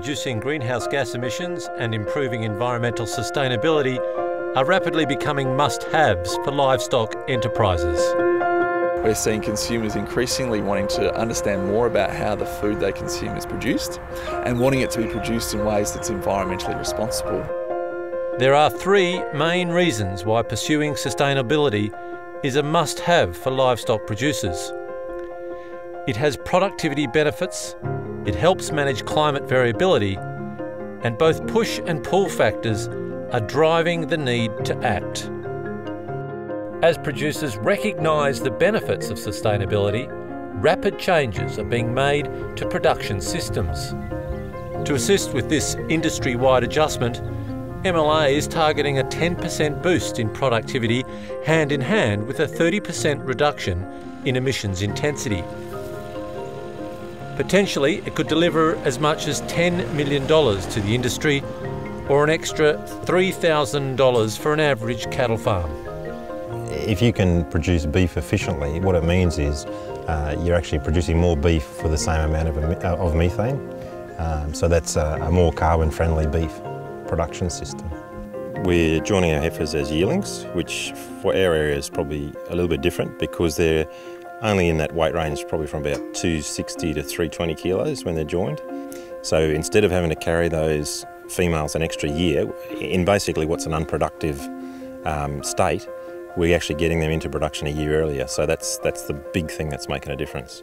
reducing greenhouse gas emissions and improving environmental sustainability are rapidly becoming must haves for livestock enterprises. We're seeing consumers increasingly wanting to understand more about how the food they consume is produced and wanting it to be produced in ways that's environmentally responsible. There are three main reasons why pursuing sustainability is a must have for livestock producers. It has productivity benefits, it helps manage climate variability, and both push and pull factors are driving the need to act. As producers recognise the benefits of sustainability, rapid changes are being made to production systems. To assist with this industry wide adjustment, MLA is targeting a 10% boost in productivity hand in hand with a 30% reduction in emissions intensity. Potentially, it could deliver as much as $10 million to the industry or an extra $3,000 for an average cattle farm. If you can produce beef efficiently, what it means is uh, you're actually producing more beef for the same amount of, uh, of methane. Um, so that's a, a more carbon friendly beef production system. We're joining our heifers as yearlings, which for our area is probably a little bit different because they're only in that weight range probably from about 260 to 320 kilos when they're joined. So instead of having to carry those females an extra year in basically what's an unproductive um, state, we're actually getting them into production a year earlier. So that's, that's the big thing that's making a difference.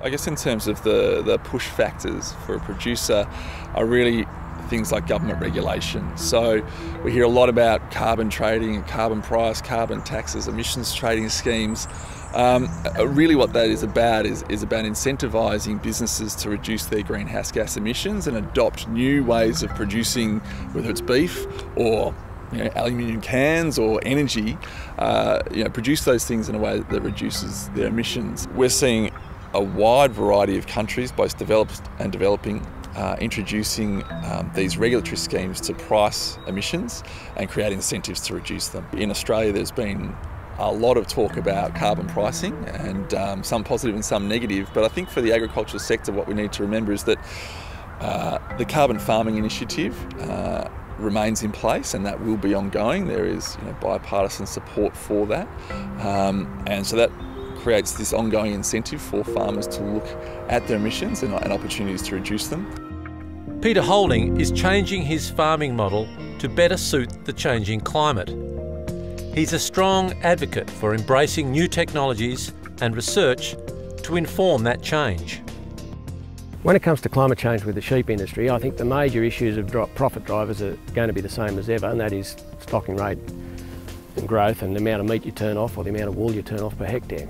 I guess in terms of the, the push factors for a producer are really things like government regulation. So we hear a lot about carbon trading, carbon price, carbon taxes, emissions trading schemes. Um, uh, really what that is about is, is about incentivising businesses to reduce their greenhouse gas emissions and adopt new ways of producing, whether it's beef or you know, aluminium cans or energy, uh, you know, produce those things in a way that reduces their emissions. We're seeing a wide variety of countries, both developed and developing, uh, introducing um, these regulatory schemes to price emissions and create incentives to reduce them. In Australia, there's been a lot of talk about carbon pricing and um, some positive and some negative, but I think for the agricultural sector, what we need to remember is that uh, the Carbon Farming Initiative uh, remains in place and that will be ongoing. There is you know, bipartisan support for that. Um, and so that creates this ongoing incentive for farmers to look at their emissions and, and opportunities to reduce them. Peter Holding is changing his farming model to better suit the changing climate. He's a strong advocate for embracing new technologies and research to inform that change. When it comes to climate change with the sheep industry, I think the major issues of profit drivers are going to be the same as ever, and that is stocking rate and growth and the amount of meat you turn off or the amount of wool you turn off per hectare.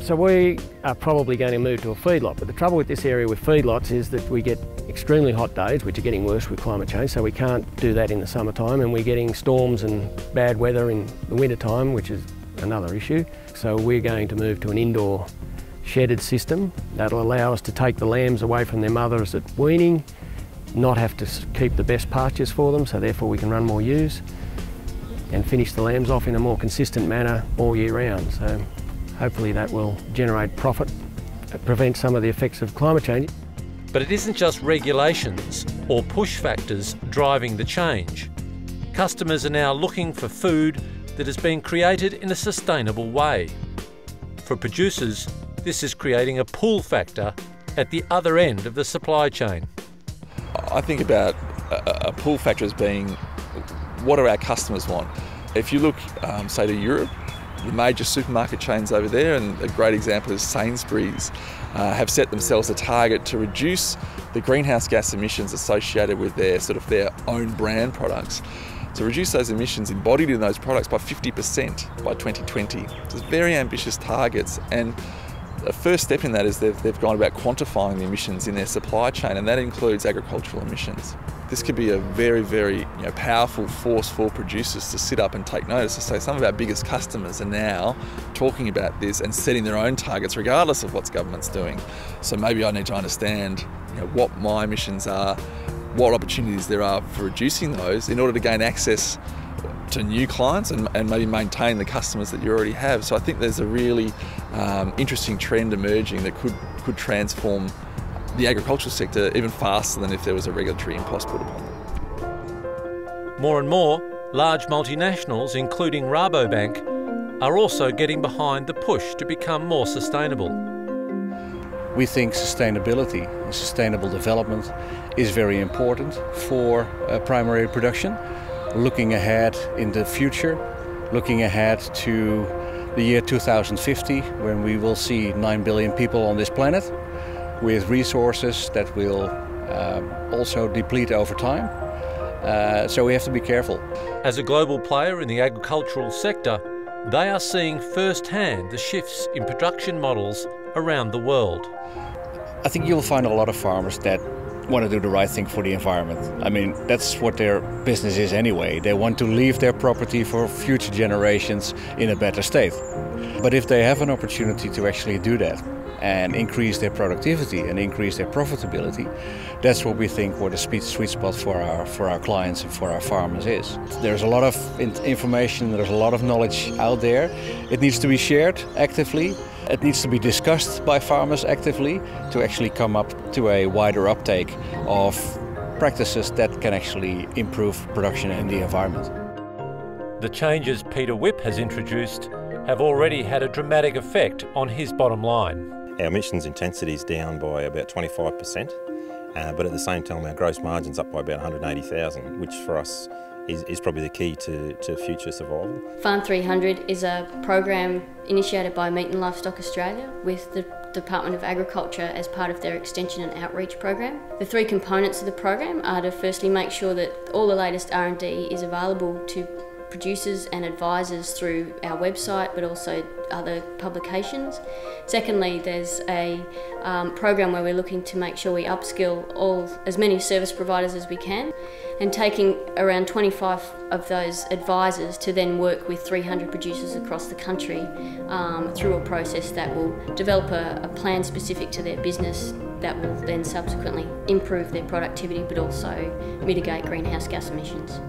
So we are probably going to move to a feedlot, but the trouble with this area with feedlots is that we get extremely hot days, which are getting worse with climate change, so we can't do that in the summertime, and we're getting storms and bad weather in the wintertime, which is another issue. So we're going to move to an indoor shedded system that'll allow us to take the lambs away from their mothers at weaning, not have to keep the best pastures for them, so therefore we can run more ewes and finish the lambs off in a more consistent manner all year round. So Hopefully that will generate profit, prevent some of the effects of climate change. But it isn't just regulations or push factors driving the change. Customers are now looking for food that has been created in a sustainable way. For producers, this is creating a pull factor at the other end of the supply chain. I think about a, pull factor as being what do our customers want? If you look, um, say, to Europe, the major supermarket chains over there, and a great example is Sainsbury's, uh, have set themselves a target to reduce the greenhouse gas emissions associated with their sort of their own brand products. To reduce those emissions embodied in those products by 50% by 2020. It's very ambitious targets, and the first step in that is they've, they've gone about quantifying the emissions in their supply chain, and that includes agricultural emissions this could be a very, very you know, powerful force for producers to sit up and take notice to say some of our biggest customers are now talking about this and setting their own targets regardless of what government's doing. So maybe I need to understand you know, what my emissions are, what opportunities there are for reducing those in order to gain access to new clients and, and maybe maintain the customers that you already have. So I think there's a really um, interesting trend emerging that could, could transform the agricultural sector even faster than if there was a regulatory impost put upon them. More and more, large multinationals, including Rabobank, are also getting behind the push to become more sustainable. We think sustainability and sustainable development is very important for uh, primary production. Looking ahead in the future, looking ahead to the year 2050 when we will see 9 billion people on this planet with resources that will um, also deplete over time. Uh, so we have to be careful. As a global player in the agricultural sector, they are seeing firsthand the shifts in production models around the world. I think you'll find a lot of farmers that want to do the right thing for the environment. I mean, that's what their business is anyway. They want to leave their property for future generations in a better state. But if they have an opportunity to actually do that, and increase their productivity and increase their profitability. That's what we think what the sweet spot for our for our clients and for our farmers is. There's a lot of information, there's a lot of knowledge out there. It needs to be shared actively. It needs to be discussed by farmers actively to actually come up to a wider uptake of practices that can actually improve production and the environment. The changes Peter Whip has introduced have already had a dramatic effect on his bottom line. Our emissions intensity is down by about 25%, uh, but at the same time our gross margin's up by about 180,000, which for us is, is, probably the key to, to future survival. Farm 300 is a program initiated by Meat and Livestock Australia with the Department of Agriculture as part of their extension and outreach program. The three components of the program are to firstly make sure that all the latest R&D is available to producers and advisors through our website but also other publications. Secondly, there's a um, program where we're looking to make sure we upskill all as many service providers as we can and taking around 25 of those advisors to then work with 300 producers across the country um, through a process that will develop a, a plan specific to their business that will then subsequently improve their productivity but also mitigate greenhouse gas emissions.